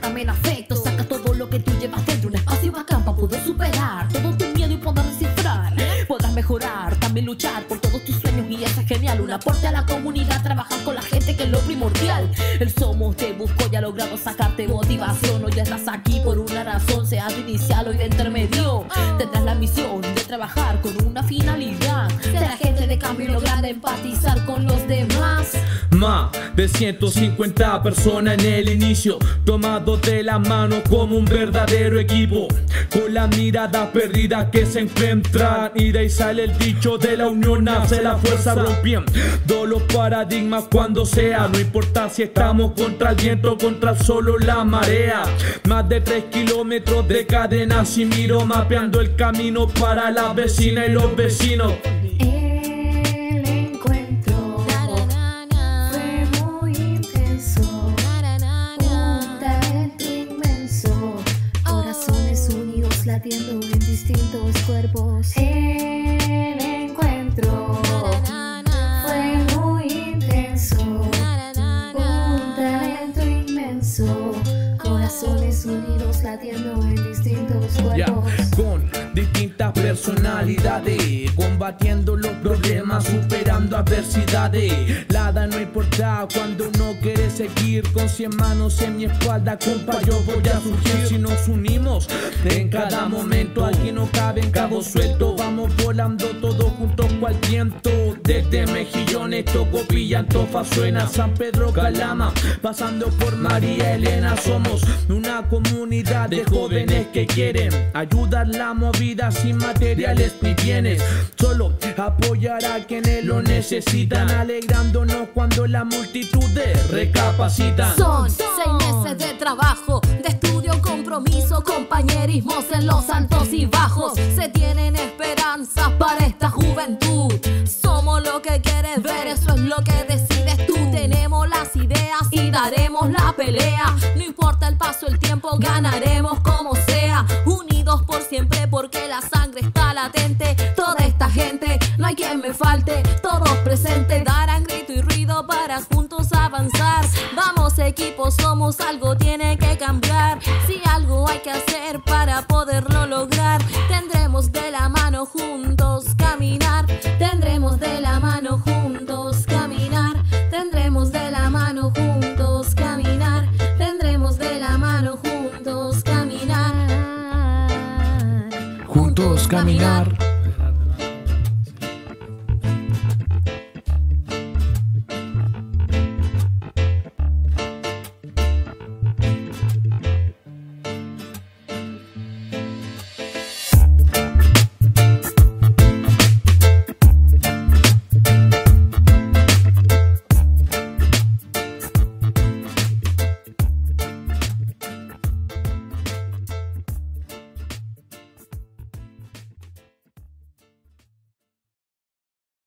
también afecto. Saca todo lo que tú llevas dentro, un espacio bacán para poder superar todo tu miedo y poder descifrar. Podrás mejorar, también luchar por todos tus sueños y eso es genial. Un aporte a la comunidad, trabajar con la gente que es lo primordial. El somos te buscó y ha logrado sacarte motivación. Hoy estás aquí por una razón, sea de inicial o de intermedio. Tendrás la misión de trabajar con una finalidad. Ser gente de cambio y lograr empatizar con los demás. Ma de 150 personas en el inicio, tomados de la mano como un verdadero equipo, con la mirada perdida que se encuentran. Y de ahí sale el dicho de la unión, nace la fuerza rompiendo los paradigmas cuando sea. No importa si estamos contra el viento, contra solo la marea. Más de 3 kilómetros de cadena, si miro mapeando el camino para la vecina y los vecinos. Latiendo en distintos cuerpos. El encuentro fue muy intenso, un talento inmenso, corazones unidos latiendo en distintos cuerpos. con distintas personalidades, combatiendo los problemas, superando adversidades. Nada no importa cuando uno quiere seguir con 100 manos en mi espalda, compa, yo voy a surgir si nos unimos. En cada momento aquí no cabe en cabo suelto, vamos volando todos juntos cual viento. Desde Mejillones, Tocopilla, Antofa, suena San Pedro, Calama, pasando por María Elena, somos una comunidad de jóvenes que quieren ayudar la movida sin materiales ni bienes. Solo apoyar a quienes lo necesitan, alegrándonos cuando la multitud recapacitan. Son seis meses de trabajo, de compromiso, compañerismos en los altos y bajos. Se tienen esperanzas para esta juventud. Somos lo que quieres ver, eso es lo que decides tú. Tenemos las ideas y daremos la pelea. No importa el paso, el tiempo, ganaremos como sea. Unidos por siempre porque la sangre está latente. Toda esta gente, no hay quien me falte. Todos presentes darán grito y ruido para juntos avanzar. Vamos equipo, somos algo tiene que cambiar. Juntos caminar. Tendremos de la mano juntos caminar. Tendremos de la mano juntos caminar. Tendremos de la mano juntos caminar. Juntos caminar.